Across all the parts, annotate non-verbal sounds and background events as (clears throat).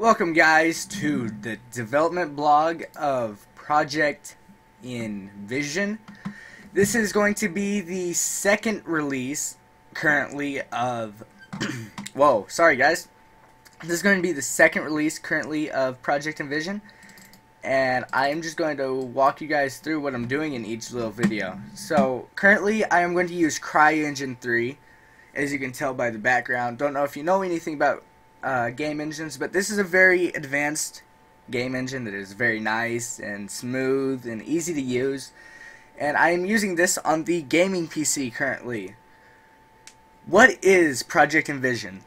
Welcome guys to the development blog of Project Invision. This is going to be the second release currently of (clears throat) Whoa, sorry guys. This is going to be the second release currently of Project Invision and I am just going to walk you guys through what I'm doing in each little video. So, currently I am going to use CryEngine 3 as you can tell by the background. Don't know if you know anything about uh, game engines, but this is a very advanced game engine that is very nice and smooth and easy to use. And I am using this on the gaming PC currently. What is Project Invision?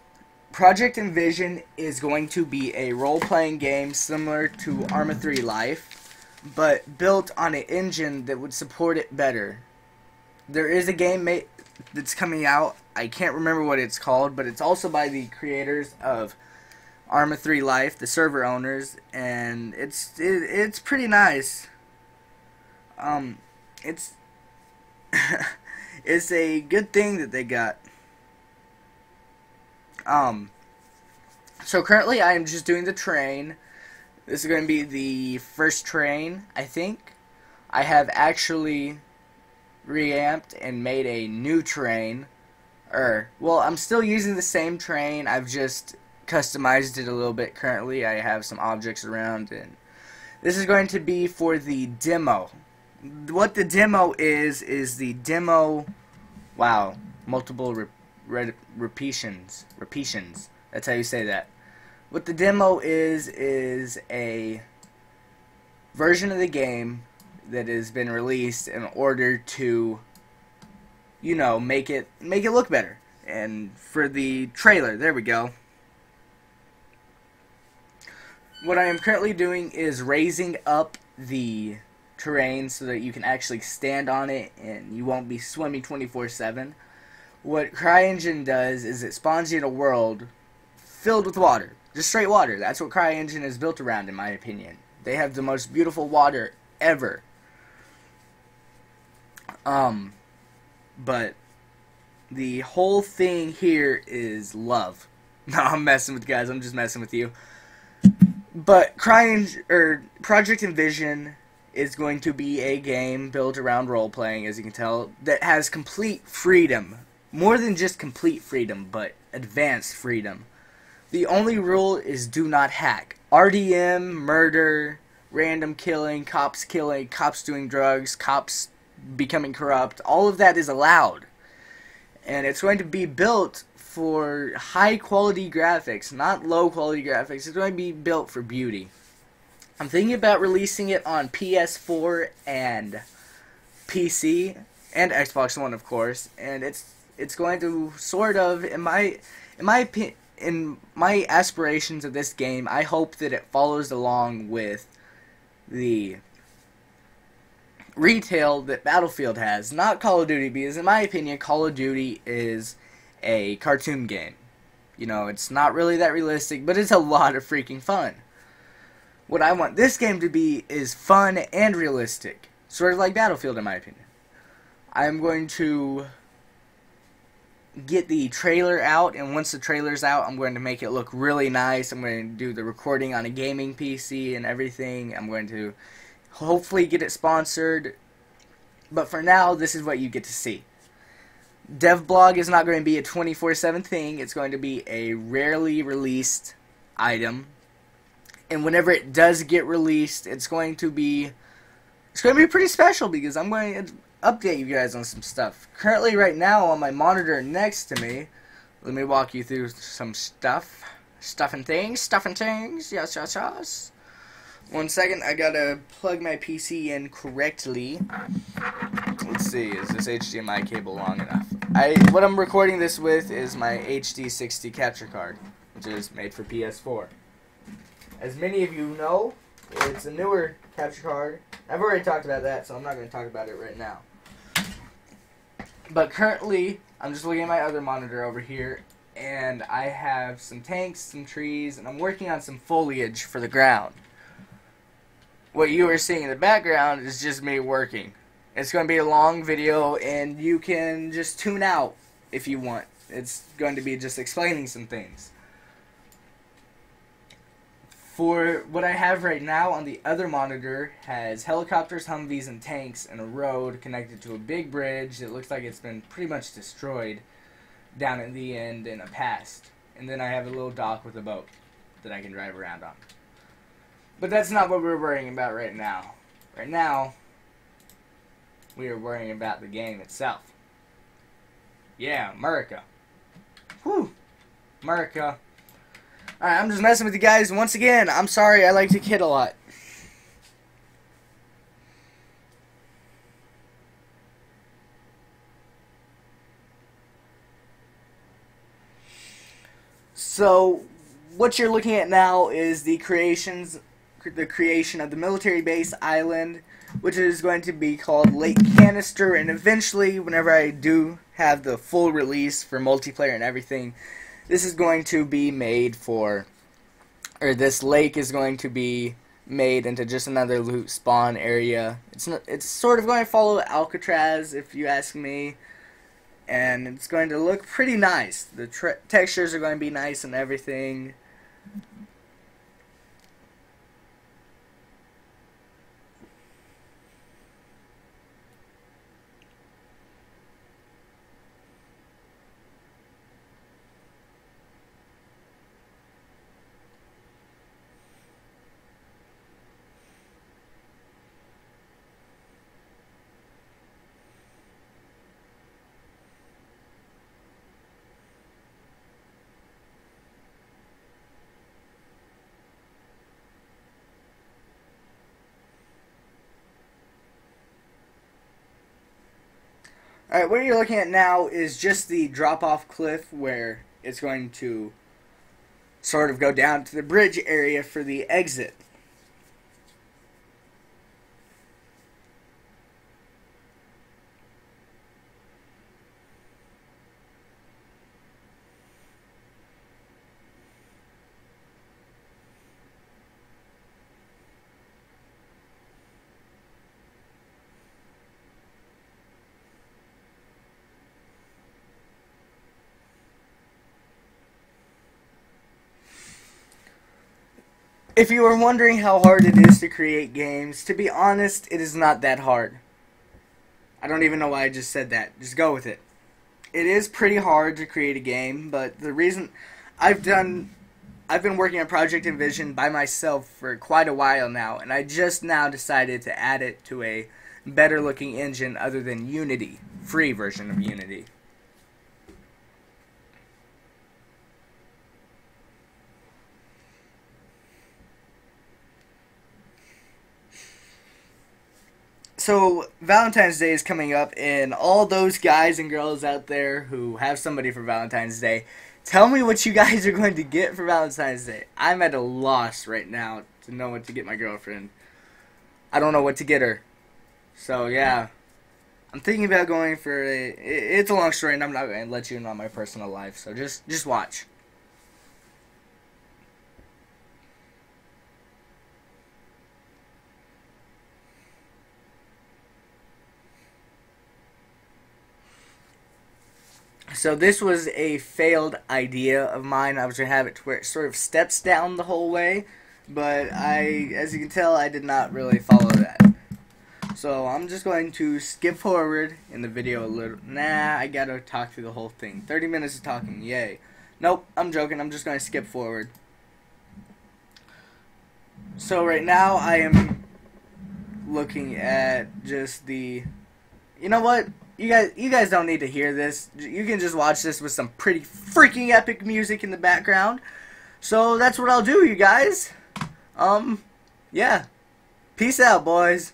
Project Invision is going to be a role-playing game similar to Arma 3 Life, but built on an engine that would support it better. There is a game that's coming out. I can't remember what it's called, but it's also by the creators of Arma 3 Life, the server owners, and it's it, it's pretty nice. Um, it's (laughs) it's a good thing that they got. Um, so currently I am just doing the train. This is going to be the first train, I think. I have actually reamped and made a new train. Or, well, I'm still using the same train. I've just customized it a little bit currently. I have some objects around and this is going to be for the demo. What the demo is is the demo wow, multiple re re repetitions. Repetitions. That's how you say that. What the demo is is a version of the game that has been released in order to you know make it make it look better. And for the trailer there we go. What I am currently doing is raising up the terrain so that you can actually stand on it and you won't be swimming 24-7 what CryEngine does is it spawns you in a world filled with water. Just straight water. That's what CryEngine is built around in my opinion. They have the most beautiful water ever. Um, but the whole thing here is love. (laughs) No, I'm messing with you guys. I'm just messing with you. But Crying or Project Invision is going to be a game built around role playing, as you can tell, that has complete freedom. More than just complete freedom, but advanced freedom. The only rule is do not hack. RDM, murder, random killing, cops killing, cops doing drugs, cops becoming corrupt, all of that is allowed. And it's going to be built for high quality graphics, not low quality graphics. It's going to be built for beauty. I'm thinking about releasing it on PS4 and PC and Xbox One, of course. And it's it's going to sort of, in my in my in my aspirations of this game, I hope that it follows along with the retail that Battlefield has, not Call of Duty, because in my opinion, Call of Duty is a cartoon game. You know, it's not really that realistic, but it's a lot of freaking fun. What I want this game to be is fun and realistic. Sort of like Battlefield, in my opinion. I'm going to get the trailer out, and once the trailer's out, I'm going to make it look really nice. I'm going to do the recording on a gaming PC and everything. I'm going to hopefully get it sponsored. But for now, this is what you get to see. DevBlog is not going to be a 24-7 thing. It's going to be a rarely released item. And whenever it does get released, it's going to be it's going to be pretty special because I'm going to update you guys on some stuff. Currently right now on my monitor next to me, let me walk you through some stuff. Stuff and things, stuff and things, yes, yes, yes. One second, I gotta plug my PC in correctly. Let's see, is this HDMI cable long enough? I What I'm recording this with is my HD60 capture card, which is made for PS4. As many of you know, it's a newer capture card. I've already talked about that, so I'm not going to talk about it right now. But currently, I'm just looking at my other monitor over here, and I have some tanks, some trees, and I'm working on some foliage for the ground what you are seeing in the background is just me working. It's going to be a long video, and you can just tune out if you want. It's going to be just explaining some things. For what I have right now on the other monitor has helicopters, Humvees, and tanks, and a road connected to a big bridge that looks like it's been pretty much destroyed down at the end in a past. And then I have a little dock with a boat that I can drive around on. But that's not what we're worrying about right now. Right now, we are worrying about the game itself. Yeah, America. Whew. America. Alright, I'm just messing with you guys. Once again, I'm sorry, I like to kid a lot. So, what you're looking at now is the creations, the creation of the military base island, which is going to be called Lake Canister, and eventually, whenever I do have the full release for multiplayer and everything, this is going to be made for, or this lake is going to be made into just another loot spawn area. It's not, it's sort of going to follow Alcatraz, if you ask me and it's going to look pretty nice. The textures are going to be nice and everything. Alright, what you're looking at now is just the drop-off cliff where it's going to sort of go down to the bridge area for the exit. If you are wondering how hard it is to create games, to be honest, it is not that hard. I don't even know why I just said that. Just go with it. It is pretty hard to create a game, but the reason I've done I've been working on Project Invision by myself for quite a while now, and I just now decided to add it to a better looking engine other than Unity, free version of Unity. So Valentine's Day is coming up, and all those guys and girls out there who have somebody for Valentine's Day, tell me what you guys are going to get for Valentine's Day. I'm at a loss right now to know what to get my girlfriend. I don't know what to get her. So yeah, I'm thinking about going for a. It's a long story, and I'm not going to let you know my personal life. So just just watch. So this was a failed idea of mine. I was going to have it to where it sort of steps down the whole way. But I, as you can tell, I did not really follow that. So I'm just going to skip forward in the video a little. Nah, I gotta talk through the whole thing. 30 minutes of talking, yay. Nope, I'm joking. I'm just going to skip forward. So right now I am looking at just the... You know what? You guys you guys don't need to hear this. You can just watch this with some pretty freaking epic music in the background. So that's what I'll do, you guys. Um yeah. Peace out, boys.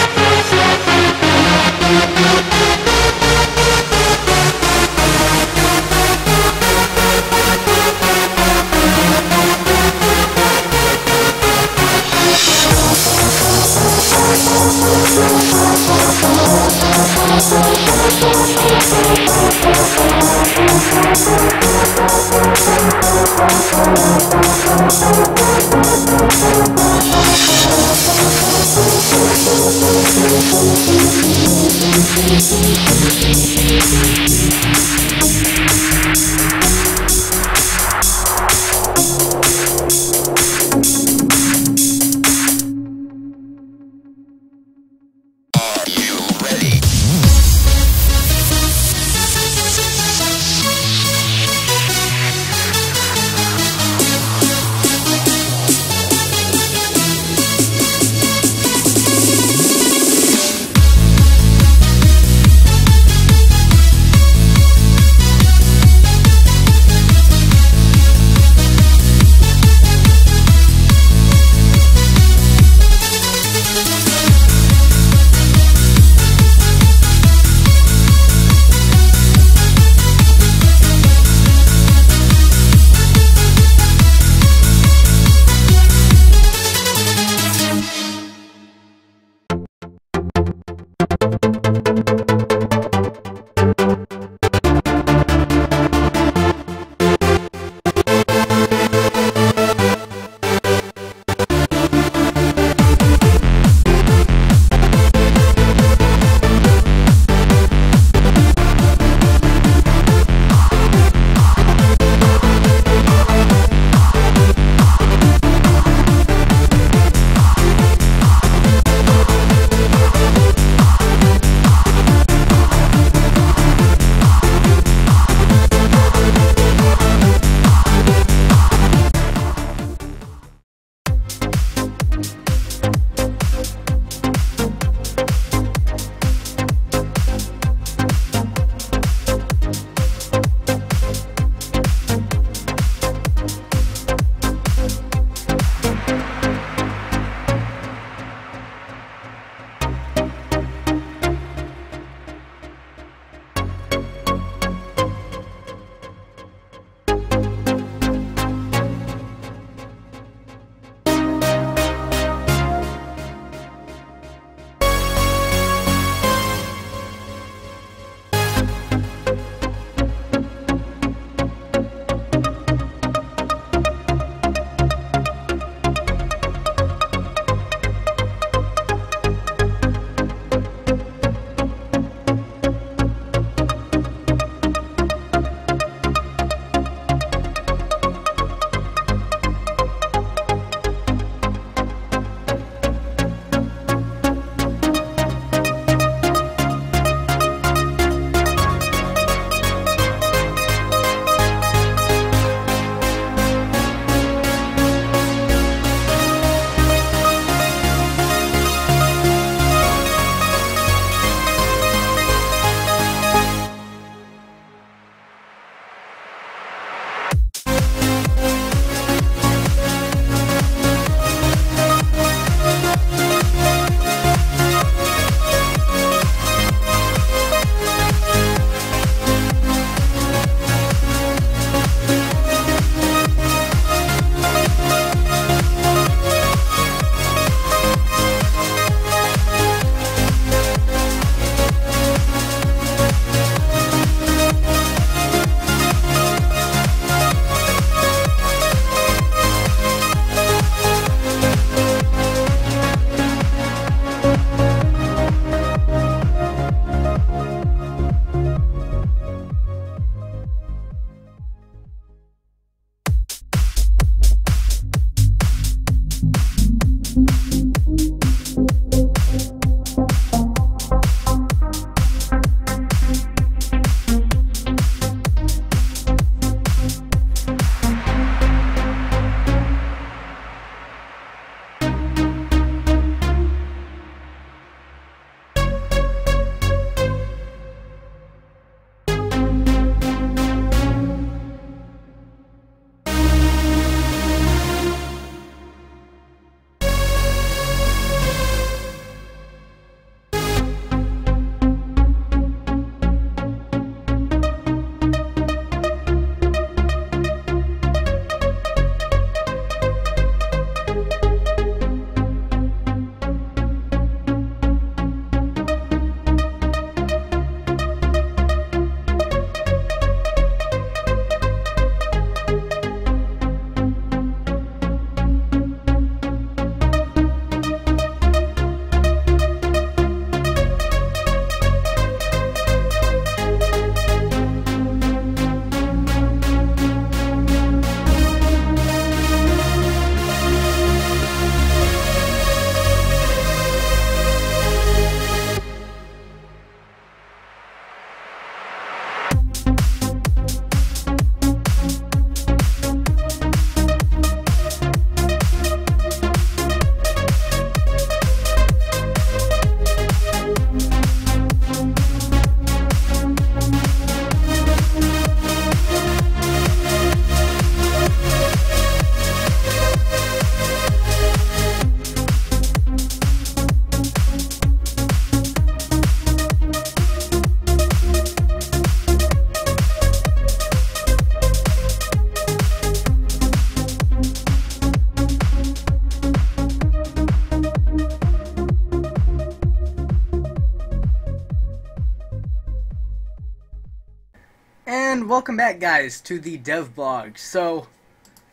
Welcome back guys to the dev blog. So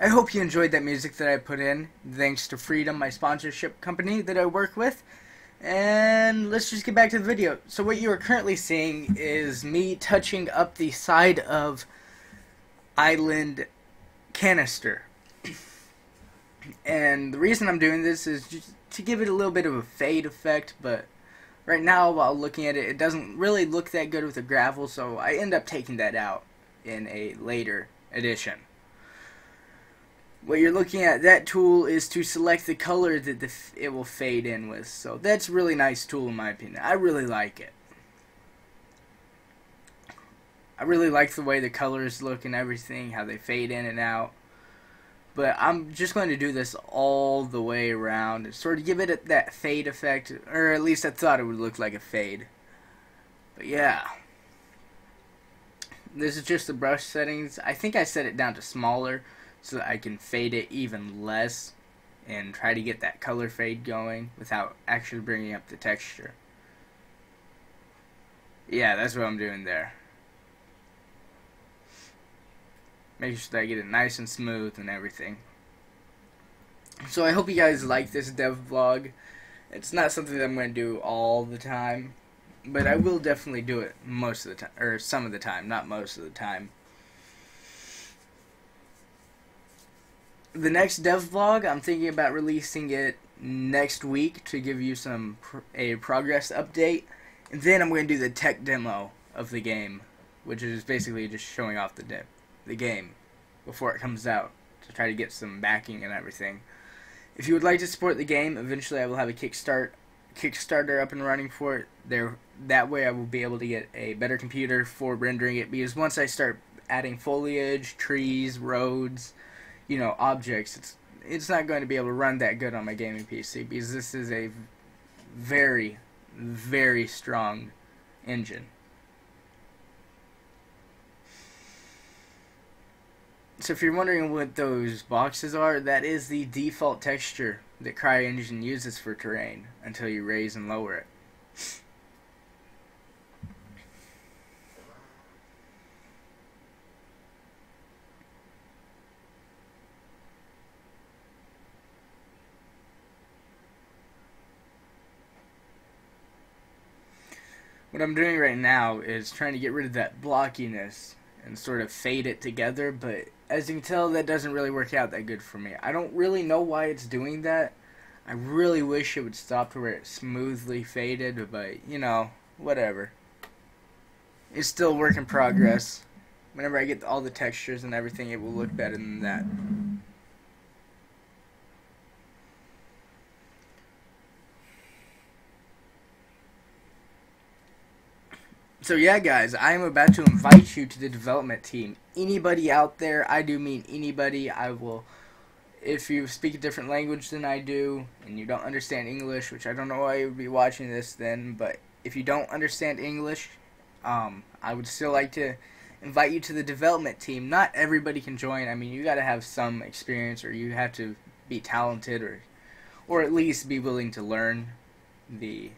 I hope you enjoyed that music that I put in thanks to Freedom, my sponsorship company that I work with. And let's just get back to the video. So what you are currently seeing is me touching up the side of Island Canister. And the reason I'm doing this is just to give it a little bit of a fade effect, but right now while looking at it, it doesn't really look that good with the gravel, so I end up taking that out in a later edition. What you're looking at, that tool is to select the color that the, it will fade in with. So that's really nice tool in my opinion. I really like it. I really like the way the colors look and everything, how they fade in and out. But I'm just going to do this all the way around, sort of give it that fade effect, or at least I thought it would look like a fade. But yeah. This is just the brush settings. I think I set it down to smaller so that I can fade it even less and try to get that color fade going without actually bringing up the texture. Yeah, that's what I'm doing there. Make sure that I get it nice and smooth and everything. So I hope you guys like this dev vlog. It's not something that I'm going to do all the time, but I will definitely do it most of the time, or some of the time, not most of the time. The next dev vlog, I'm thinking about releasing it next week to give you some a progress update, and then I'm going to do the tech demo of the game, which is basically just showing off the dip the game before it comes out to try to get some backing and everything. If you would like to support the game, eventually I will have a Kickstart Kickstarter up and running for it. There, that way I will be able to get a better computer for rendering it. Because once I start adding foliage, trees, roads, you know, objects, it's it's not going to be able to run that good on my gaming PC because this is a very, very strong engine. So if you're wondering what those boxes are, that is the default texture that CryEngine uses for terrain until you raise and lower it. What I'm doing right now is trying to get rid of that blockiness and sort of fade it together, but as you can tell, that doesn't really work out that good for me. I don't really know why it's doing that. I really wish it would stop to where it smoothly faded, but, you know, whatever. It's still work in progress. Whenever I get all the textures and everything, it will look better than that. So yeah, guys, I am about to invite you to the development team. Anybody out there, I do mean anybody, I will if you speak a different language than I do and you don't understand English, which I don't know why you would be watching this then, but if you don't understand English, um, I would still like to invite you to the development team. Not everybody can join. I mean, you got to have some experience or you have to be talented or or at least be willing to learn the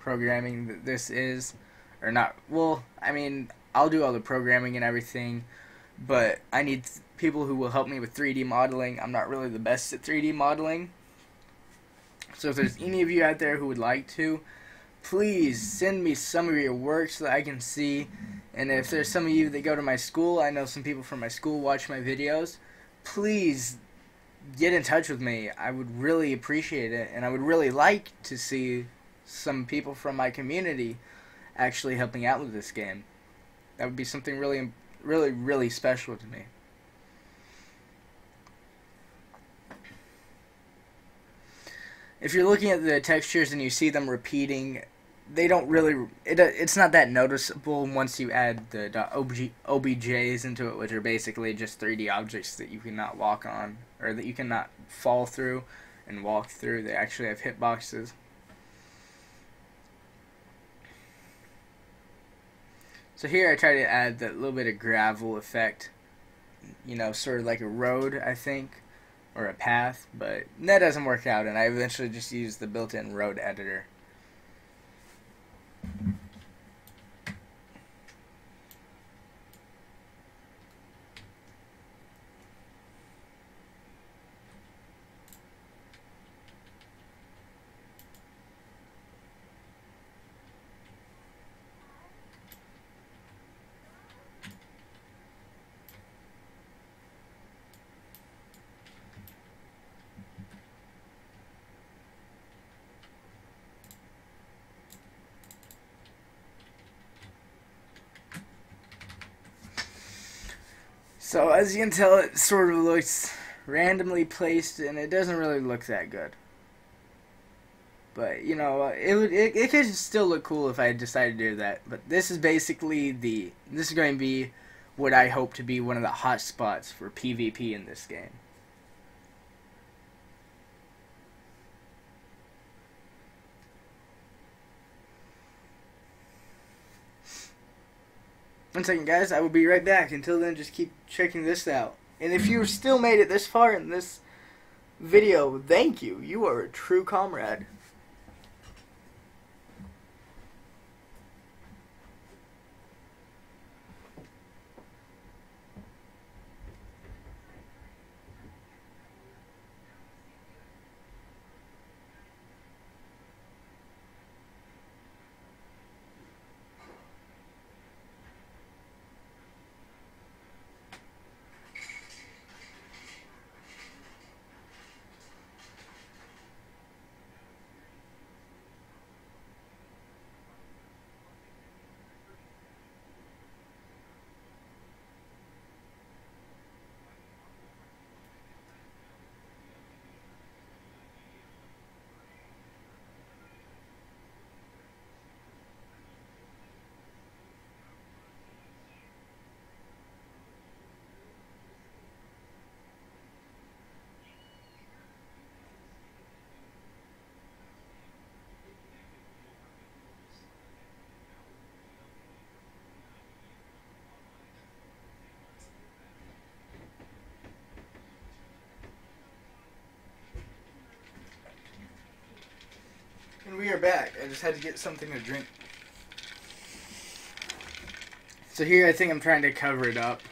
programming that this is or not. Well, I mean, I'll do all the programming and everything, but I need people who will help me with 3D modeling. I'm not really the best at 3D modeling. So if there's any of you out there who would like to, please send me some of your work so that I can see. And if there's some of you that go to my school, I know some people from my school watch my videos, please get in touch with me. I would really appreciate it, and I would really like to see some people from my community actually helping out with this game. That would be something really, really, really special to me. If you're looking at the textures and you see them repeating, they don't really. It, uh, it's not that noticeable once you add the OBJ, OBJs into it, which are basically just 3D objects that you cannot walk on or that you cannot fall through and walk through. They actually have hitboxes. So here I try to add that little bit of gravel effect, you know, sort of like a road, I think, or a path, but that doesn't work out, and I eventually just use the built-in road editor. So as you can tell, it sort of looks randomly placed, and it doesn't really look that good. But you know, it would it, it could still look cool if I decided to do that. But this is basically the this is going to be what I hope to be one of the hot spots for PvP in this game. One second, guys. I will be right back. Until then, just keep checking this out. And if you still made it this far in this video, thank you. You are a true comrade. We are back. I just had to get something to drink. So here I think I'm terrain to cover it up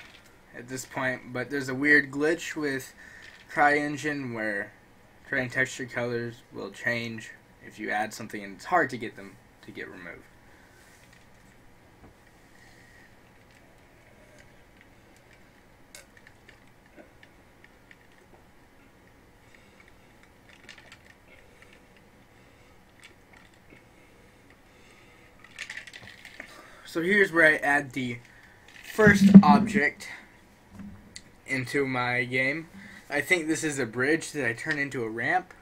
at this point, but there's a weird glitch with CryEngine where trying texture colors will change if you add something and it's hard to get them to get removed. So here's where I add the first object into my game. I think this is a bridge that I turn into a ramp.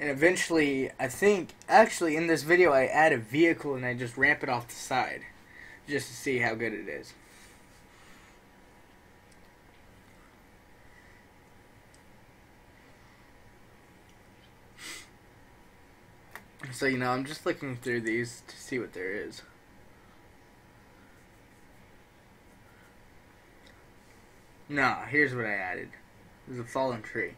And eventually, I think, actually in this video I add a vehicle and I just ramp it off the side. Just to see how good it is. So, you know, I'm just looking through these to see what there is. No, here's what I added. There's a fallen tree.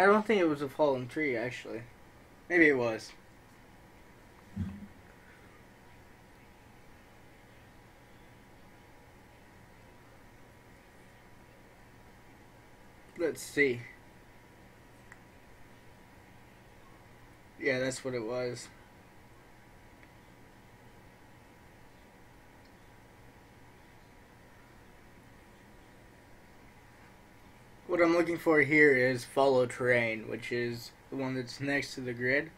I don't think it was a fallen tree, actually. Maybe it was. Let's see. Yeah, that's what it was. What I'm looking for here is follow terrain, which is the one that's next to the grid.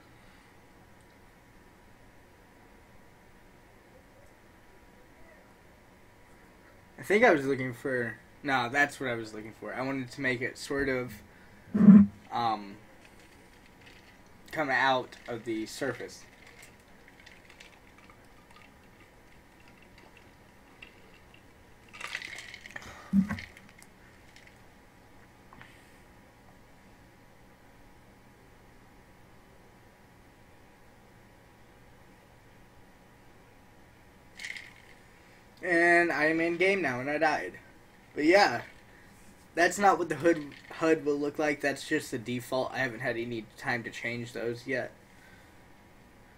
I think I was looking for no, that's what I was looking for. I wanted to make it sort of um, come out of the surface. And I am in game now, and I died. But yeah, that's not what the hood HUD will look like. That's just the default. I haven't had any time to change those yet.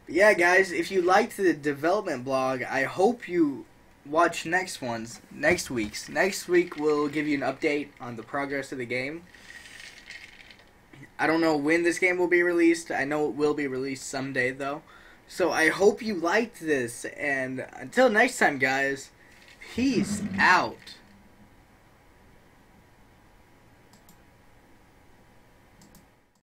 But yeah, guys, if you liked the development blog, I hope you watch next ones, next week's. Next week we'll give you an update on the progress of the game. I don't know when this game will be released. I know it will be released someday though. So I hope you liked this and until next time guys, peace out.